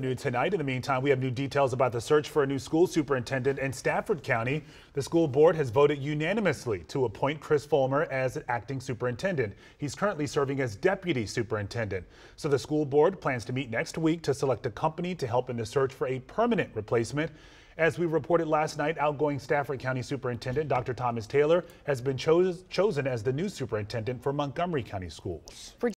New tonight. In the meantime, we have new details about the search for a new school superintendent in Stafford County. The school board has voted unanimously to appoint Chris Fulmer as acting superintendent. He's currently serving as deputy superintendent. So the school board plans to meet next week to select a company to help in the search for a permanent replacement. As we reported last night, outgoing Stafford County Superintendent Dr. Thomas Taylor has been chosen as the new superintendent for Montgomery County Schools.